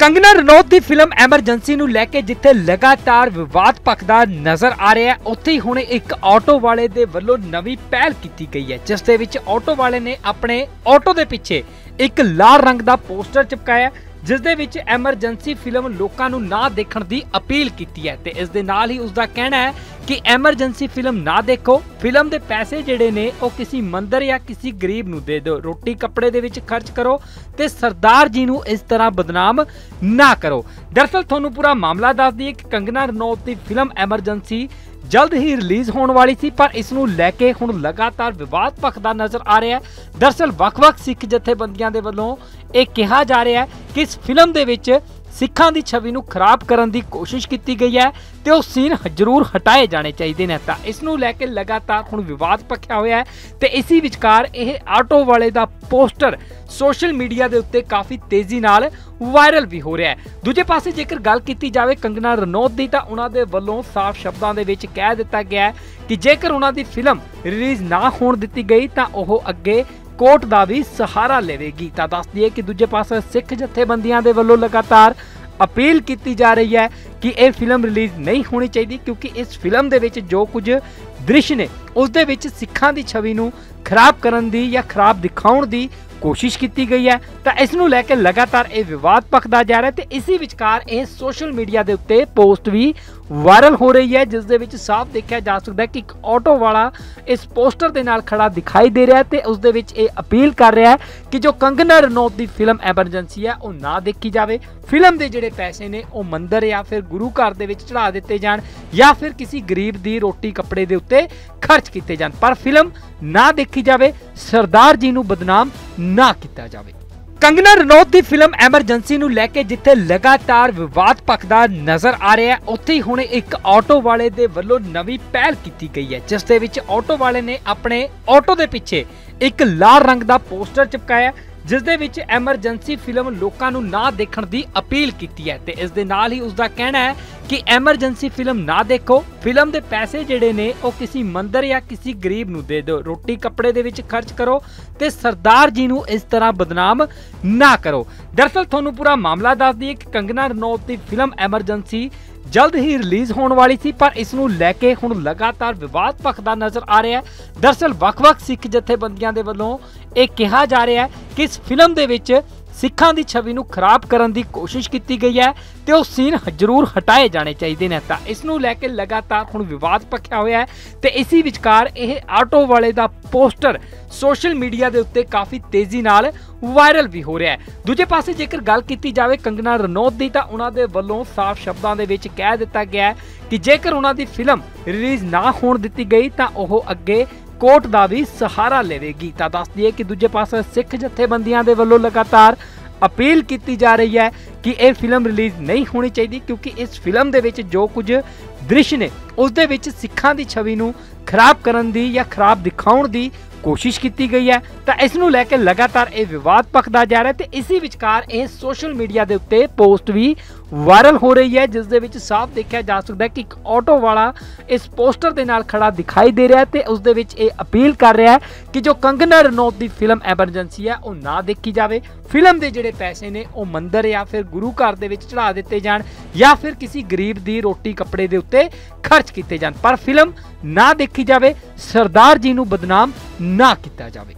ਕੰਗਨਾ ਰਣੌਤ ਦੀ film Emergency ਨੂੰ ਲੈ ਕੇ ਜਿੱਥੇ ਲਗਾਤਾਰ ਵਿਵਾਦ ਭਖਦਾ ਨਜ਼ਰ ਆ ਰਿਹਾ ਹੈ ਉੱਥੇ ਹੀ ਹੁਣ ਇੱਕ ਆਟੋ ਵਾਲੇ ਦੇ ਵੱਲੋਂ ਨਵੀਂ ਪਹਿਲ ਕੀਤੀ ਗਈ ਹੈ ਜਿਸ ਦੇ ਵਿੱਚ ਆਟੋ ਵਾਲੇ ਨੇ ਆਪਣੇ ਆਟੋ ਦੇ ਪਿੱਛੇ ਇੱਕ ਲਾਲ ਰੰਗ ਦਾ ਪੋਸਟਰ ਚਿਪਕਾਇਆ ਹੈ, ਜਿਸ ਦੇ ਵਿੱਚ ਐਮਰਜੈਂਸੀ ਫਿਲਮ ਲੋਕਾਂ ਨੂੰ ਨਾ ਦੇਖਣ ਦੀ ਅਪੀਲ ਕੀਤੀ ਹੈ ਤੇ ਇਸ ਦੇ ਨਾਲ ਹੀ ਉਸ ਦਾ ਕਹਿਣਾ ਹੈ ਕਿ ਐਮਰਜੈਂਸੀ ਫਿਲਮ ਨਾ ਦੇਖੋ। ਫਿਲਮ ਦੇ ਪੈਸੇ ਜਿਹੜੇ ਨੇ, ਉਹ ਕਿਸੇ ਮੰਦਰ ਜਾਂ ਕਿਸੇ ਗਰੀਬ ਨੂੰ ਦੇ ਦਿਓ। ਰੋਟੀ ਕੱਪੜੇ ਦੇ ਵਿੱਚ ਖਰਚ ਕਰੋ ਤੇ ਸਰਦਾਰ ਜੀ ਨੂੰ ਇਸ ਤਰ੍ਹਾਂ ਬਦਨਾਮ ਨਾ ਕਰੋ। ਦਰਅਸਲ ਤੁਹਾਨੂੰ ਪੂਰਾ ਮਾਮਲਾ ਦੱਸ ਦਈਏ ਕਿ ਕੰਗਨਾ ਰਣੌਤ ਦੀ ਫਿਲਮ ਐਮਰਜੈਂਸੀ ਜਲਦ ਹੀ ਰਿਲੀਜ਼ ਹੋਣ ਵਾਲੀ ਸੀ, ਪਰ ਇਸ ਨੂੰ ਲੈ ਕੇ ਹੁਣ ਲਗਾਤਾਰ ਵਿਵਾਦ ਭਖਦਾ ਨਜ਼ਰ ਆ ਰਿਹਾ ਹੈ। ਦਰਅਸਲ ਵੱਖ-ਵੱਖ ਸਿੱਖ ਜਥੇਬੰਦੀਆਂ ਦੇ ਵੱਲੋਂ ਇਹ ਕਿਹਾ ਜਾ ਰਿਹਾ ਹੈ ਕਿ ਇਸ ਫਿਲਮ ਦੇ ਵਿੱਚ ਸਿੱਖਾਂ ਦੀ ਛਵੀ ਨੂੰ ਖਰਾਬ ਕਰਨ ਦੀ ਕੋਸ਼ਿਸ਼ ਕੀਤੀ ਗਈ ਹੈ ਤੇ ਉਹ ਸੀਨ ਜ਼ਰੂਰ ਹਟਾਏ ਜਾਣੇ ਚਾਹੀਦੇ ਨੇ। ਤਾਂ ਇਸ ਨੂੰ ਲੈ ਕੇ ਲਗਾਤਾਰ ਹੁਣ ਵਿਵਾਦ ਭਖਿਆ ਹੋਇਆ ਹੈ ਤੇ ਇਸੇ ਵਿਚਕਾਰ ਇਹ ਆਟੋ ਵਾਲੇ ਦਾ ਪੋਸਟਰ ਸੋਸ਼ਲ ਮੀਡੀਆ ਦੇ ਉੱਤੇ ਕਾਫੀ ਤੇਜ਼ੀ ਨਾਲ ਵਾਇਰਲ ਵੀ ਹੋ ਰਿਹਾ ਹੈ। ਦੂਜੇ ਪਾਸੇ ਜੇਕਰ ਗੱਲ ਕੀਤੀ ਜਾਵੇ ਕੰਗਨਾ ਰਣੌਤ ਦੀ ਤਾਂ ਉਹਨਾਂ ਦੇ ਵੱਲੋਂ ਸਾਫ਼ ਸ਼ਬਦਾਂ ਦੇ ਵਿੱਚ ਕਹਿ ਦਿੱਤਾ ਗਿਆ ਹੈ ਕਿ ਜੇਕਰ ਉਹਨਾਂ ਦੀ ਫਿਲਮ ਰਿਲੀਜ਼ ਨਾ ਹੋਣ ਦਿੱਤੀ ਗਈ ਤਾਂ ਉਹ ਅੱਗੇ ਕੋਰਟ ਦਾ ਵੀ ਸਹਾਰਾ ਲਵੇਗੀ। ਤਾਂ ਦੱਸ ਦਈਏ ਕਿ ਦੂਜੇ ਪਾਸੇ ਸਿੱਖ ਜਥੇਬੰਦੀਆਂ ਦੇ ਵੱਲੋਂ ਲਗਾਤਾਰ ਅਪੀਲ ਕੀਤੀ ਜਾ ਰਹੀ ਹੈ ਕਿ ਇਹ ਫਿਲਮ ਰਿਲੀਜ਼ ਨਹੀਂ ਹੋਣੀ ਚਾਹੀਦੀ ਕਿਉਂਕਿ ਇਸ ਫਿਲਮ ਦੇ ਵਿੱਚ ਜੋ ਕੁਝ ਦ੍ਰਿਸ਼ ਨੇ, ਉਸ ਦੇ ਵਿੱਚ ਸਿੱਖਾਂ ਦੀ ਛਵੀ ਨੂੰ ਖਰਾਬ ਕਰਨ ਦੀ ਜਾਂ ਖਰਾਬ ਦਿਖਾਉਣ ਦੀ ਕੋਸ਼ਿਸ਼ ਕੀਤੀ ਗਈ ਹੈ, ਤਾਂ ਇਸ ਨੂੰ ਲੈ ਕੇ ਲਗਾਤਾਰ ਇਹ ਵਿਵਾਦ ਭਖਦਾ ਜਾ ਰਿਹਾ ਹੈ ਤੇ ਇਸੇ ਵਿਚਕਾਰ ਇਹ ਸੋਸ਼ਲ ਮੀਡੀਆ ਦੇ ਉੱਤੇ ਪੋਸਟ ਵੀ ਵਾਇਰਲ ਹੋ ਰਹੀ ਹੈ, ਜਿਸ ਦੇ ਵਿੱਚ ਸਾਫ਼ ਦੇਖਿਆ ਜਾ ਸਕਦਾ ਹੈ ਕਿ ਇੱਕ ਆਟੋ ਵਾਲਾ ਇਸ ਪੋਸਟਰ ਦੇ ਨਾਲ ਖੜਾ ਦਿਖਾਈ ਦੇ ਰਿਹਾ ਹੈ ਤੇ ਉਸ ਦੇ ਵਿੱਚ ਇਹ ਅਪੀਲ ਕਰ ਰਿਹਾ ਹੈ ਕਿ ਜੋ ਕੰਗਨਾ ਰਣੌਤ ਦੀ ਫਿਲਮ ਐਮਰਜੈਂਸੀ ਹੈ, ਉਹ ਨਾ ਦੇਖੀ ਜਾਵੇ। ਫਿਲਮ ਦੇ ਜਿਹੜੇ ਪੈਸੇ ਨੇ, ਉਹ ਮੰਦਰ ਜਾਂ ਫਿਰ ਗੁਰੂ ਘਰ ਦੇ ਵਿੱਚ ਚੜਾ ਦਿੱਤੇ ਜਾਣ ਜਾਂ ਫਿਰ ਕਿਸੇ ਗਰੀਬ ਦੀ ਰੋਟੀ ਕੱਪੜੇ ਦੇ ਉੱਤੇ ਖਰਚ ਕੀਤੇ ਜਾਣ। ਪਰ ਫਿਲਮ ਨਾ ਦੇਖੀ ਜਾਵੇ, ਸਰਦਾਰ ਜੀ ਨੂੰ ਬਦਨਾਮ ਨਾ ਕੀਤਾ ਜਾਵੇ। ਕੰਗਨਾ ਰਣੌਤ ਦੀ ਫਿਲਮ ਐਮਰਜੈਂਸੀ ਨੂੰ ਲੈ ਕੇ ਜਿੱਥੇ ਲਗਾਤਾਰ ਵਿਵਾਦ ਭਖਦਾ ਨਜ਼ਰ ਆ ਰਿਹਾ ਹੈ, ਉੱਥੇ ਹੀ ਹੁਣ ਇੱਕ ਆਟੋ ਵਾਲੇ ਦੇ ਵੱਲੋਂ ਨਵੀਂ ਪਹਿਲ ਕੀਤੀ ਗਈ ਹੈ, ਜਿਸ ਦੇ ਵਿੱਚ ਆਟੋ ਵਾਲੇ ਨੇ ਆਪਣੇ ਆਟੋ ਦੇ ਪਿੱਛੇ ਇੱਕ ਲਾਲ ਰੰਗ ਦਾ ਪੋਸਟਰ ਚਿਪਕਾਇਆ। ਜਿਸ ਦੇ ਵਿੱਚ ਐਮਰਜੈਂਸੀ ਫਿਲਮ ਲੋਕਾਂ ਨੂੰ ਨਾ ਦੇਖਣ ਦੀ ਅਪੀਲ ਕੀਤੀ ਹੈ ਤੇ ਇਸ ਦੇ ਨਾਲ ਹੀ ਉਸ ਦਾ ਕਹਿਣਾ ਹੈ ਕਿ ਐਮਰਜੈਂਸੀ ਫਿਲਮ ਨਾ ਦੇਖੋ। ਫਿਲਮ ਦੇ ਪੈਸੇ ਜਿਹੜੇ ਨੇ, ਉਹ ਕਿਸੇ ਮੰਦਰ ਜਾਂ ਕਿਸੇ ਗਰੀਬ ਨੂੰ ਦੇ ਦਿਓ। ਰੋਟੀ ਕੱਪੜੇ ਦੇ ਵਿੱਚ ਖਰਚ ਕਰੋ ਤੇ ਸਰਦਾਰ ਜੀ ਨੂੰ ਇਸ ਤਰ੍ਹਾਂ ਬਦਨਾਮ ਨਾ ਕਰੋ। ਦਰਅਸਲ ਤੁਹਾਨੂੰ ਪੂਰਾ ਮਾਮਲਾ ਦੱਸ ਦਈਏ ਕਿ ਕੰਗਨਾ ਰਣੌਤ ਦੀ ਫਿਲਮ ਐਮਰਜੈਂਸੀ ਜਲਦ ਹੀ ਰਿਲੀਜ਼ ਹੋਣ ਵਾਲੀ ਸੀ, ਪਰ ਇਸ ਨੂੰ ਲੈ ਕੇ ਹੁਣ ਲਗਾਤਾਰ ਵਿਵਾਦ ਭਖਦਾ ਨਜ਼ਰ ਆ ਰਿਹਾ ਹੈ। ਦਰਅਸਲ ਵੱਖ-ਵੱਖ ਸਿੱਖ ਜਥੇਬੰਦੀਆਂ ਦੇ ਵੱਲੋਂ ਇਹ ਕਿਹਾ ਜਾ ਰਿਹਾ ਹੈ ਕਿ ਇਸ ਫਿਲਮ ਦੇ ਵਿੱਚ ਸਿੱਖਾਂ ਦੀ ਛਵੀ ਨੂੰ ਖਰਾਬ ਕਰਨ ਦੀ ਕੋਸ਼ਿਸ਼ ਕੀਤੀ ਗਈ ਹੈ ਤੇ ਉਹ ਸੀਨ ਜ਼ਰੂਰ ਹਟਾਏ ਜਾਣੇ ਚਾਹੀਦੇ ਨੇ। ਤਾਂ ਇਸ ਨੂੰ ਲੈ ਕੇ ਲਗਾਤਾਰ ਹੁਣ ਵਿਵਾਦ ਭਖਿਆ ਹੋਇਆ ਹੈ ਤੇ ਇਸੇ ਵਿਚਕਾਰ ਇਹ ਆਟੋ ਵਾਲੇ ਦਾ ਪੋਸਟਰ ਸੋਸ਼ਲ ਮੀਡੀਆ ਦੇ ਉੱਤੇ ਕਾਫੀ ਤੇਜ਼ੀ ਨਾਲ ਵਾਇਰਲ ਵੀ ਹੋ ਰਿਹਾ ਹੈ। ਦੂਜੇ ਪਾਸੇ ਜੇਕਰ ਗੱਲ ਕੀਤੀ ਜਾਵੇ ਕੰਗਨਾ ਰਣੌਤ ਦੀ, ਤਾਂ ਉਹਨਾਂ ਦੇ ਵੱਲੋਂ ਸਾਫ਼ ਸ਼ਬਦਾਂ ਦੇ ਵਿੱਚ ਕਹਿ ਦਿੱਤਾ ਗਿਆ ਹੈ ਕਿ ਜੇਕਰ ਉਹਨਾਂ ਦੀ ਫਿਲਮ ਰਿਲੀਜ਼ ਨਾ ਹੋਣ ਦਿੱਤੀ ਗਈ, ਤਾਂ ਉਹ ਅੱਗੇ ਕੋਰਟ ਦਾ ਵੀ ਸਹਾਰਾ ਲਵੇਗੀ। ਤਾਂ ਦੱਸ ਦਈਏ ਕਿ ਦੂਜੇ ਪਾਸੇ ਸਿੱਖ ਜਥੇਬੰਦੀਆਂ ਦੇ ਵੱਲੋਂ ਲਗਾਤਾਰ ਅਪੀਲ ਕੀਤੀ ਜਾ ਰਹੀ ਹੈ ਕਿ ਇਹ ਫਿਲਮ ਰਿਲੀਜ਼ ਨਹੀਂ ਹੋਣੀ ਚਾਹੀਦੀ, ਕਿਉਂਕਿ ਇਸ ਫਿਲਮ ਦੇ ਵਿੱਚ ਜੋ ਕੁਝ ਦ੍ਰਿਸ਼ ਨੇ, ਉਸ ਦੇ ਵਿੱਚ ਸਿੱਖਾਂ ਦੀ ਛਵੀ ਨੂੰ ਖਰਾਬ ਕਰਨ ਦੀ ਜਾਂ ਖਰਾਬ ਦਿਖਾਉਣ ਦੀ ਕੋਸ਼ਿਸ਼ ਕੀਤੀ ਗਈ ਹੈ, ਤਾਂ ਇਸ ਨੂੰ ਲੈ ਕੇ ਲਗਾਤਾਰ ਇਹ ਵਿਵਾਦ ਭਖਦਾ ਜਾ ਰਿਹਾ ਤੇ ਇਸੇ ਵਿਚਕਾਰ ਇਹ ਸੋਸ਼ਲ ਮੀਡੀਆ ਦੇ ਉੱਤੇ ਪੋਸਟ ਵੀ ਵਾਇਰਲ ਹੋ ਰਹੀ ਹੈ, ਜਿਸ ਦੇ ਵਿੱਚ ਸਾਫ਼ ਦੇਖਿਆ ਜਾ ਸਕਦਾ ਹੈ ਕਿ ਇੱਕ ਆਟੋ ਵਾਲਾ ਇਸ ਪੋਸਟਰ ਦੇ ਨਾਲ ਖੜਾ ਦਿਖਾਈ ਦੇ ਰਿਹਾ ਹੈ ਤੇ ਉਸ ਦੇ ਵਿੱਚ ਇਹ ਅਪੀਲ ਕਰ ਰਿਹਾ ਹੈ ਕਿ ਜੋ ਕੰਗਨਾ ਰਣੌਤ ਦੀ ਫਿਲਮ ਐਮਰਜੈਂਸੀ ਹੈ, ਉਹ ਨਾ ਦੇਖੀ ਜਾਵੇ। ਫਿਲਮ ਦੇ ਜਿਹੜੇ ਪੈਸੇ ਨੇ, ਉਹ ਮੰਦਰ ਜਾਂ ਫਿਰ ਗੁਰੂ ਘਰ ਦੇ ਵਿੱਚ ਚੜਾ ਦਿੱਤੇ ਜਾਣ ਜਾਂ ਫਿਰ ਕਿਸੇ ਗਰੀਬ ਦੀ ਰੋਟੀ ਕੱਪੜੇ ਦੇ ਉੱਤੇ ਖਰਚ ਕੀਤੇ ਜਾਣ। ਪਰ ਫਿਲਮ ਨਾ ਦੇਖੀ ਜਾਵੇ, ਸਰਦਾਰ ਜੀ ਨੂੰ ਬਦਨਾਮ ਨਾ ਕੀਤਾ ਜਾਵੇ।